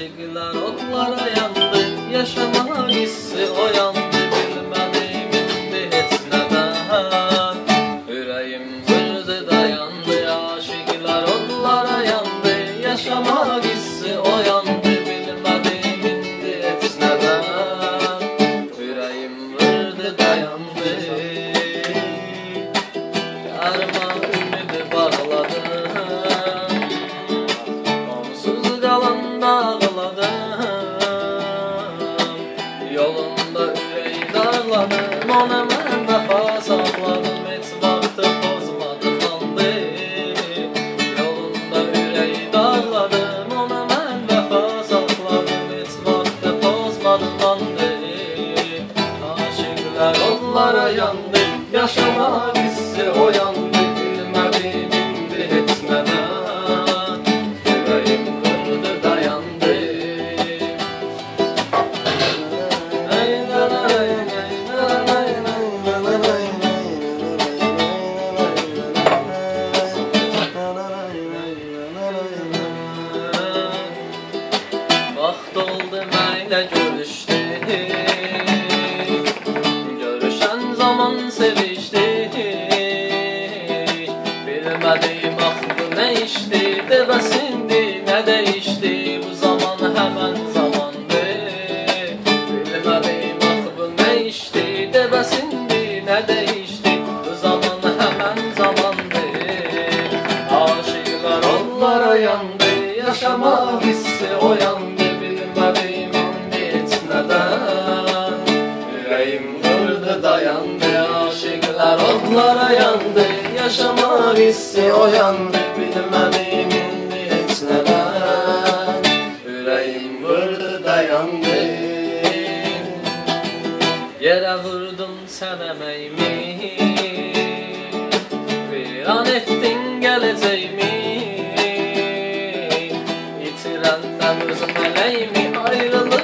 onlara yandı Yaşama hissi o yandı Bilmedim indi hiç neden Yüreğim vurdu dayandı Aşıklar onlara yandı Yaşama hissi o yandı Bilmedim indi hiç neden Yüreğim vurdu dayandı Yarıma ümidi bağladım. Onsuz kalan dağladım Aşıqlar onlara yandı Yaşamaq hissi o yandı yandı Yaşamaq hissi o yandı Bilmədim indi heç nədən Yüreğim vurdu dayandı Aşıklar onlara yandı. Yaşamaq hissi o yandı Bilmədim indi heç nədən Yüreğim vurdu dayandı. Yerə vurdum sən əməyimi Viran etdin Tanrı sana leymi ayrılık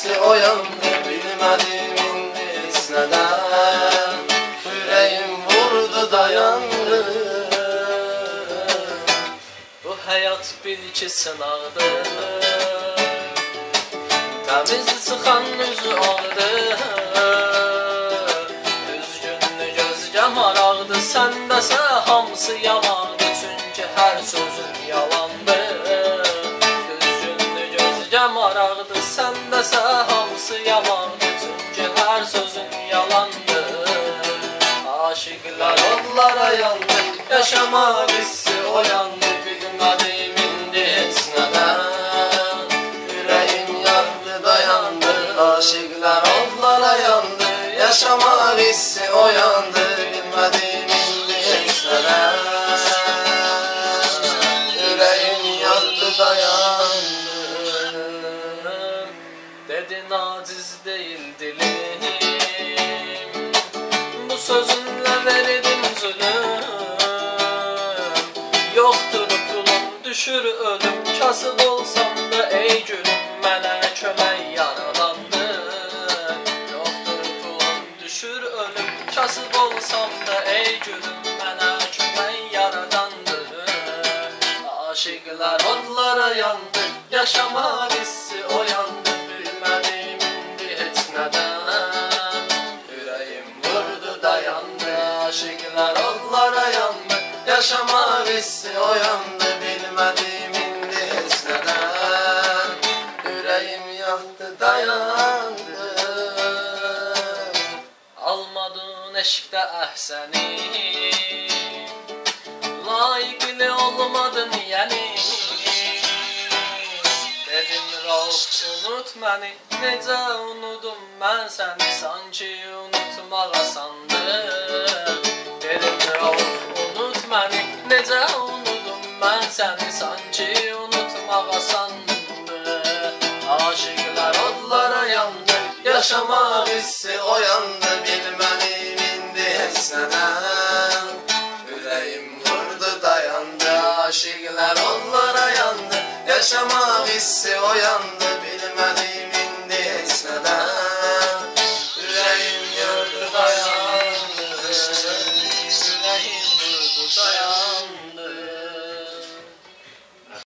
Yaşamaq hissi o yandı Bilmədim indi heç nədən Yüreğim vurdu dayandı Bu həyat bil ki sınaqdır Təmiz çıxan üzü ağdır Düzgünlü gözgə maraqdır Səndəsə hamısı yalandır Çünki hər sözün yalandır Düzgünlü gözgə maraqdır Səndəsə hamısı yalandır Çünki hər sözün yalandır. Aşıqlar onlara yandı Yaşamaq hissi o yandı Bilmədim indi heç nədən Yüreğim yandı dayandı. Aşıklar onlara yandı Yaşamaq hissi o yandı Dedin aciz değil dilim. Bu sözünle verdim zulüm. Yoktur pulum düşür ölüm. Kasıb olsam da ey gülüm Mənə kömək yaradandı Yoktur pulum düşür ölüm. Kasıb olsam da ey gülüm Mənə kömək yaradandı Aşıqlar onlara yandı Yaşamaq hissi o yandı Yaşamaq hissi o yandı Bilmədim indi heç nədən Yüreğim yandı dayandı. Almadın eşqdə əhsəni Layiqli olmadın yəni Dedim Rauf unut məni Necə unudum mən səni? Sanki unutmaq asandır Dedim Rauf məni Necə unudum mən səni Sanki unutmaq asandır Aşıqlar odlara yandı Yaşamaq hissi oyandı bilmədim indi heç nədən Ürəyim vurdu dayandı. Aşıqlar onlara yandı Yaşamaq hissi oyandı bilmədim indi heç nədən